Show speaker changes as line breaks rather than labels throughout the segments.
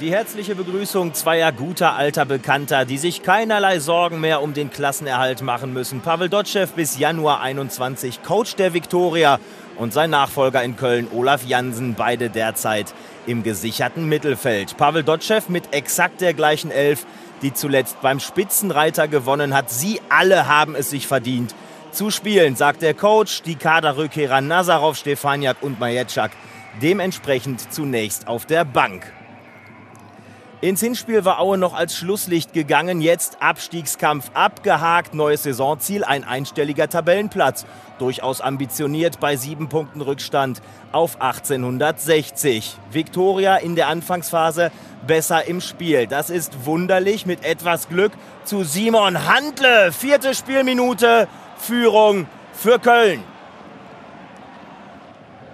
Die herzliche Begrüßung zweier guter alter Bekannter, die sich keinerlei Sorgen mehr um den Klassenerhalt machen müssen. Pavel Dotschew bis Januar 21 Coach der Viktoria und sein Nachfolger in Köln Olaf Jansen, beide derzeit im gesicherten Mittelfeld. Pavel Dotschew mit exakt der gleichen Elf, die zuletzt beim Spitzenreiter gewonnen hat. Sie alle haben es sich verdient zu spielen, sagt der Coach. Die Kaderrückkehrer Nazarov, Stefaniak und Majetschak dementsprechend zunächst auf der Bank. Ins Hinspiel war Aue noch als Schlusslicht gegangen. Jetzt Abstiegskampf abgehakt. Neues Saisonziel, ein einstelliger Tabellenplatz. Durchaus ambitioniert bei sieben Punkten Rückstand auf 1860. Viktoria in der Anfangsphase besser im Spiel. Das ist wunderlich mit etwas Glück zu Simon Handle. Vierte Spielminute. Führung für Köln.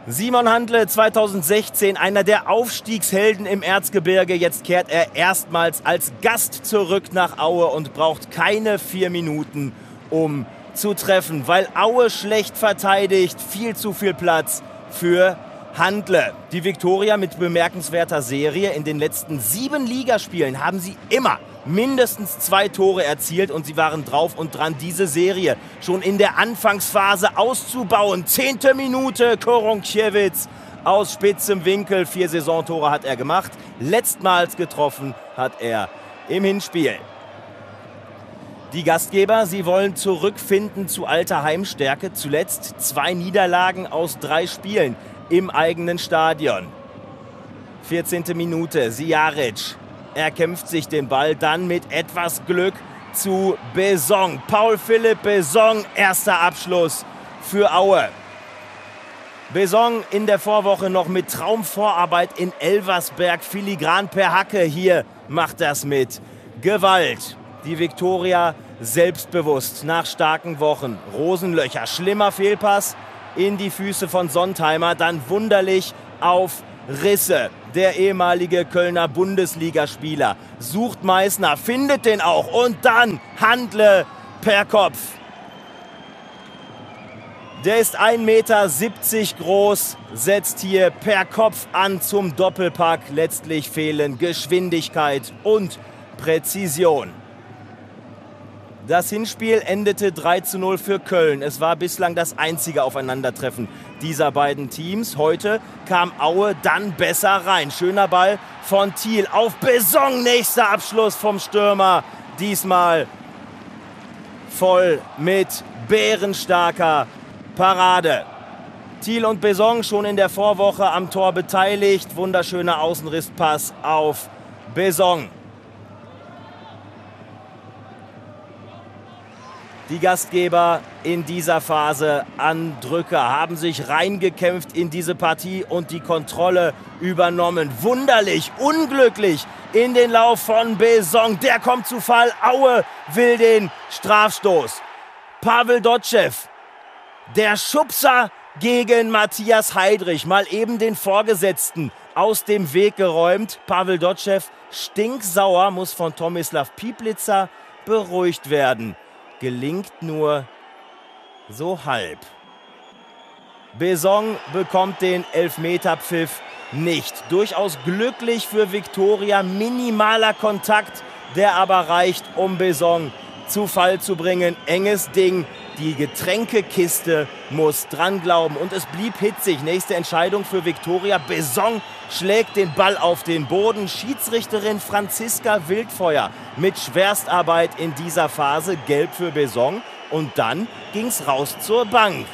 Simon Handle 2016, einer der Aufstiegshelden im Erzgebirge. Jetzt kehrt er erstmals als Gast zurück nach Aue und braucht keine vier Minuten, um zu treffen, weil Aue schlecht verteidigt, viel zu viel Platz für Handle. Die Viktoria mit bemerkenswerter Serie. In den letzten sieben Ligaspielen haben sie immer mindestens zwei Tore erzielt und sie waren drauf und dran, diese Serie schon in der Anfangsphase auszubauen. Zehnte Minute, Koronkiewicz aus spitzem Winkel. Vier Saisontore hat er gemacht. Letztmals getroffen hat er im Hinspiel. Die Gastgeber, sie wollen zurückfinden zu alter Heimstärke. Zuletzt zwei Niederlagen aus drei Spielen im eigenen Stadion. 14. Minute, Siaric er kämpft sich den Ball dann mit etwas Glück zu Besong. Paul Philipp Besong, erster Abschluss für Aue. Besong in der Vorwoche noch mit Traumvorarbeit in Elversberg, filigran per Hacke. Hier macht das mit Gewalt. Die Viktoria selbstbewusst nach starken Wochen. Rosenlöcher, schlimmer Fehlpass in die Füße von Sontheimer, dann wunderlich auf Risse der ehemalige Kölner Bundesligaspieler. Sucht Meißner, findet den auch und dann Handle per Kopf. Der ist 1,70 Meter groß, setzt hier per Kopf an zum Doppelpack. Letztlich fehlen Geschwindigkeit und Präzision. Das Hinspiel endete 3 zu 0 für Köln. Es war bislang das einzige Aufeinandertreffen dieser beiden Teams. Heute kam Aue dann besser rein. Schöner Ball von Thiel auf Besong. Nächster Abschluss vom Stürmer. Diesmal voll mit bärenstarker Parade. Thiel und Besong schon in der Vorwoche am Tor beteiligt. Wunderschöner Außenrisspass auf Besong. Die Gastgeber in dieser Phase an Drücker haben sich reingekämpft in diese Partie und die Kontrolle übernommen. Wunderlich, unglücklich in den Lauf von Besong. Der kommt zu Fall. Aue will den Strafstoß. Pavel Dotschew, der Schubser gegen Matthias Heidrich, mal eben den Vorgesetzten aus dem Weg geräumt. Pavel Dotschew stinksauer, muss von Tomislav Pieplitzer beruhigt werden gelingt nur so halb. Besong bekommt den Elfmeterpfiff nicht. Durchaus glücklich für Viktoria, minimaler Kontakt, der aber reicht, um Besong zu Fall zu bringen. Enges Ding, die Getränkekiste muss dran glauben und es blieb hitzig. Nächste Entscheidung für Viktoria. Besong schlägt den Ball auf den Boden. Schiedsrichterin Franziska Wildfeuer mit Schwerstarbeit in dieser Phase. Gelb für Besong. Und dann ging's raus zur Bank.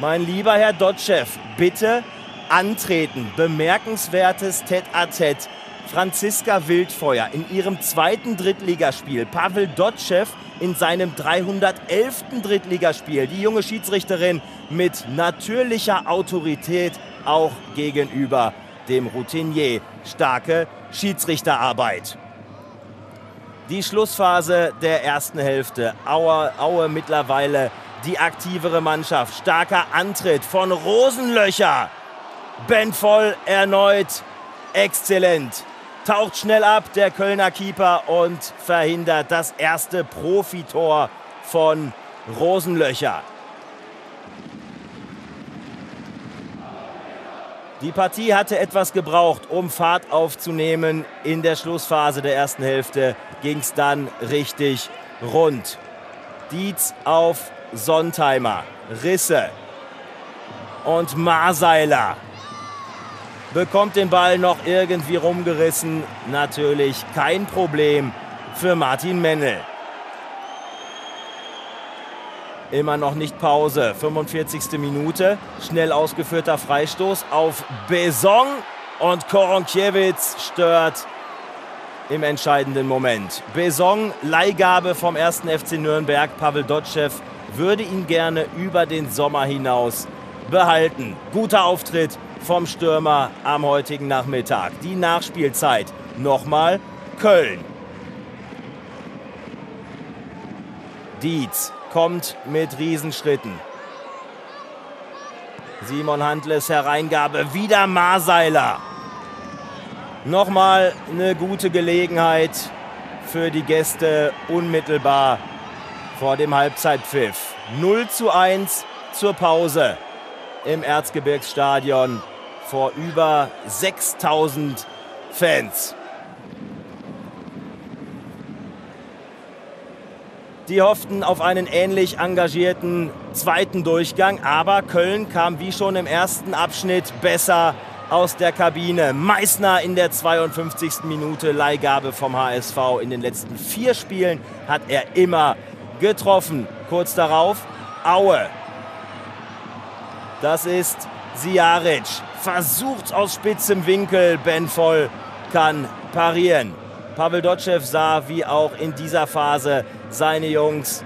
Mein lieber Herr Dotschew, bitte antreten. Bemerkenswertes Tête-à-Tête. Franziska Wildfeuer in ihrem zweiten Drittligaspiel. Pavel Dotschew in seinem 311. Drittligaspiel. Die junge Schiedsrichterin mit natürlicher Autorität auch gegenüber dem Routinier. Starke Schiedsrichterarbeit. Die Schlussphase der ersten Hälfte. Aue, Aue mittlerweile die aktivere Mannschaft. Starker Antritt von Rosenlöcher. Ben Voll erneut exzellent taucht schnell ab, der Kölner Keeper, und verhindert das erste Profitor von Rosenlöcher. Die Partie hatte etwas gebraucht, um Fahrt aufzunehmen. In der Schlussphase der ersten Hälfte ging es dann richtig rund. Dietz auf Sontheimer, Risse und Marseiler bekommt den Ball noch irgendwie rumgerissen. Natürlich kein Problem für Martin Mennel. Immer noch nicht Pause. 45. Minute. Schnell ausgeführter Freistoß auf Besong. Und Koronkiewicz stört im entscheidenden Moment. Besong, Leihgabe vom 1. FC Nürnberg. Pavel Dotschew würde ihn gerne über den Sommer hinaus behalten. Guter Auftritt vom Stürmer am heutigen Nachmittag. Die Nachspielzeit. Nochmal Köln. Dietz kommt mit Riesenschritten. Simon Handles Hereingabe, wieder Marseiler. Nochmal eine gute Gelegenheit für die Gäste unmittelbar vor dem Halbzeitpfiff. 0 zu 1 zur Pause im Erzgebirgsstadion vor über 6000 Fans. Die hofften auf einen ähnlich engagierten zweiten Durchgang, aber Köln kam wie schon im ersten Abschnitt besser aus der Kabine. Meißner in der 52. Minute Leihgabe vom HSV. In den letzten vier Spielen hat er immer getroffen. Kurz darauf Aue. Das ist Siaric. Versucht aus spitzem Winkel. Ben Voll kann parieren. Pavel Dotschew sah, wie auch in dieser Phase seine Jungs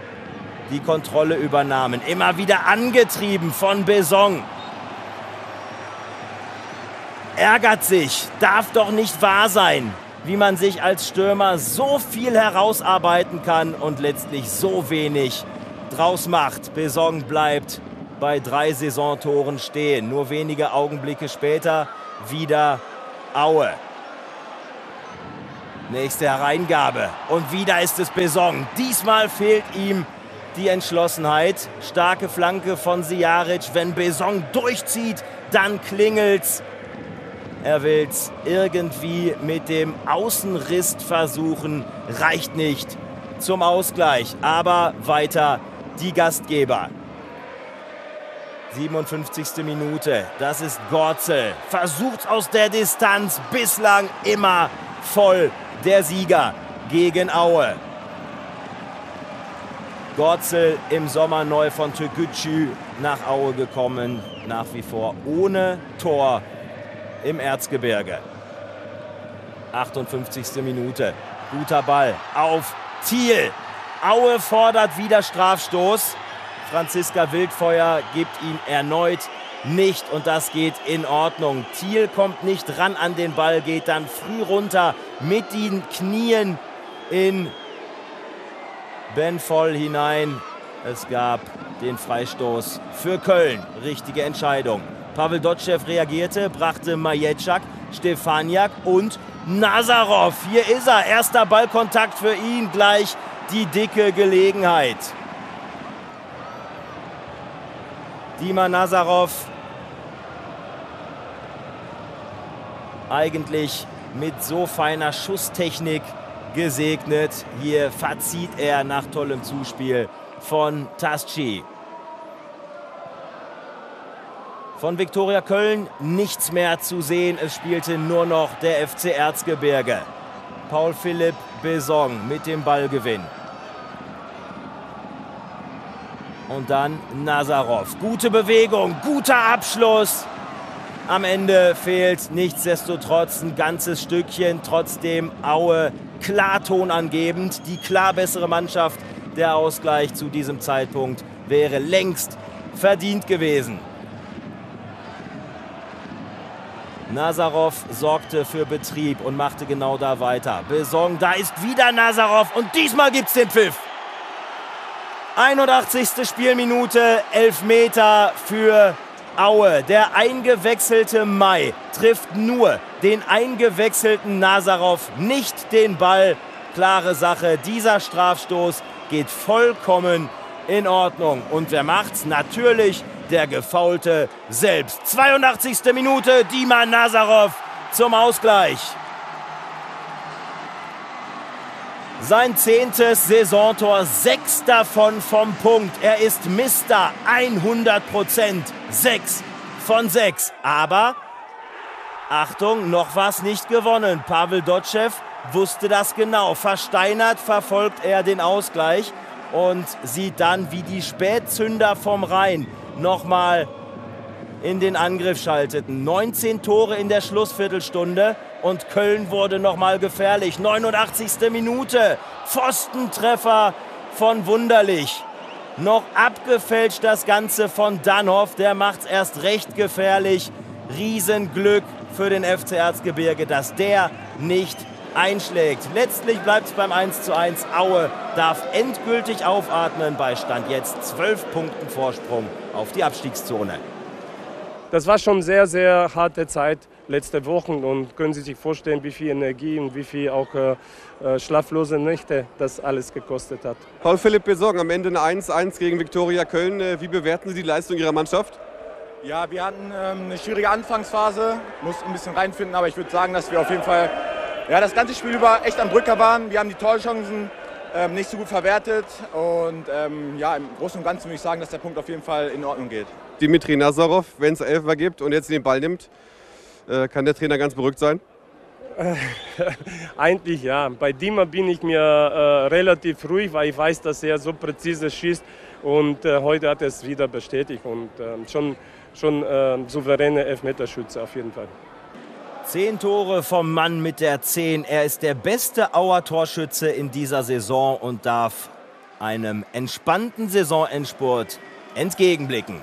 die Kontrolle übernahmen. Immer wieder angetrieben von Besong. Ärgert sich, darf doch nicht wahr sein, wie man sich als Stürmer so viel herausarbeiten kann und letztlich so wenig draus macht. Besong bleibt bei drei Saisontoren stehen. Nur wenige Augenblicke später wieder Aue. Nächste Hereingabe. Und wieder ist es Besong. Diesmal fehlt ihm die Entschlossenheit. Starke Flanke von Siaric. Wenn Besong durchzieht, dann klingelt's. Er will's irgendwie mit dem Außenriss versuchen. Reicht nicht zum Ausgleich. Aber weiter die Gastgeber. 57. Minute. Das ist Gorzel. Versucht aus der Distanz. Bislang immer voll der Sieger gegen Aue. Gorzel im Sommer neu von Türkgücü nach Aue gekommen. Nach wie vor ohne Tor im Erzgebirge. 58. Minute. Guter Ball auf Thiel. Aue fordert wieder Strafstoß. Franziska Wildfeuer gibt ihn erneut nicht und das geht in Ordnung. Thiel kommt nicht ran an den Ball, geht dann früh runter mit den Knien in Ben Voll hinein. Es gab den Freistoß für Köln. Richtige Entscheidung. Pavel Dotschew reagierte, brachte Majetschak, Stefaniak und Nazarov. Hier ist er. Erster Ballkontakt für ihn. Gleich die dicke Gelegenheit. Dima Nazarov eigentlich mit so feiner Schusstechnik gesegnet. Hier verzieht er nach tollem Zuspiel von Tasci. Von Viktoria Köln nichts mehr zu sehen. Es spielte nur noch der FC Erzgebirge. Paul Philipp Besong mit dem Ballgewinn. Und dann Nazarov. Gute Bewegung, guter Abschluss. Am Ende fehlt nichtsdestotrotz ein ganzes Stückchen. Trotzdem Aue klar tonangebend. Die klar bessere Mannschaft. Der Ausgleich zu diesem Zeitpunkt wäre längst verdient gewesen. Nazarov sorgte für Betrieb und machte genau da weiter. Besong, da ist wieder Nazarov und diesmal gibt's den Pfiff. 81. Spielminute, Elfmeter für Aue. Der eingewechselte Mai trifft nur den eingewechselten Nazarov, nicht den Ball. Klare Sache, dieser Strafstoß geht vollkommen in Ordnung. Und wer macht's? Natürlich der Gefaulte selbst. 82. Minute, Dima Nazarov zum Ausgleich. Sein zehntes Saisontor, sechs davon vom Punkt. Er ist Mister 100 Prozent. Sechs von sechs. Aber, Achtung, noch was nicht gewonnen. Pavel Dotschew wusste das genau. Versteinert verfolgt er den Ausgleich und sieht dann, wie die Spätzünder vom Rhein nochmal in den Angriff schalteten. 19 Tore in der Schlussviertelstunde und Köln wurde nochmal gefährlich. 89. Minute, Pfostentreffer von Wunderlich. Noch abgefälscht das Ganze von Danhoff, der macht es erst recht gefährlich. Riesenglück für den FC Erzgebirge, dass der nicht einschlägt. Letztlich bleibt es beim 1:1. Aue darf endgültig aufatmen bei Stand jetzt 12 Punkten Vorsprung auf die Abstiegszone.
Das war schon sehr, sehr harte Zeit letzte Wochen und können Sie sich vorstellen, wie viel Energie und wie viel auch äh, äh schlaflose Nächte das alles gekostet hat.
Paul Philipp Besorgen am Ende ein 1-1 gegen Viktoria Köln. Äh, wie bewerten Sie die Leistung Ihrer Mannschaft?
Ja, wir hatten ähm, eine schwierige Anfangsphase, mussten ein bisschen reinfinden, aber ich würde sagen, dass wir auf jeden Fall ja, das ganze Spiel über echt am Drücker waren. Wir haben die Torchancen ähm, nicht so gut verwertet und ähm, ja, im Großen und Ganzen würde ich sagen, dass der Punkt auf jeden Fall in Ordnung geht.
Dimitri Nazarov, wenn es Elfer gibt und jetzt den Ball nimmt, äh, kann der Trainer ganz beruhigt sein?
Eigentlich ja. Bei Dima bin ich mir äh, relativ ruhig, weil ich weiß, dass er so präzise schießt. Und äh, heute hat er es wieder bestätigt und ähm, schon, schon äh, souveräne Elfmeterschütze auf jeden Fall.
Zehn Tore vom Mann mit der Zehn. Er ist der beste Auer-Torschütze in dieser Saison und darf einem entspannten Saisonendspurt entgegenblicken.